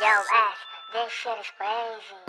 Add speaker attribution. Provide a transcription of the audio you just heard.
Speaker 1: Yo, Ash, this shit is crazy.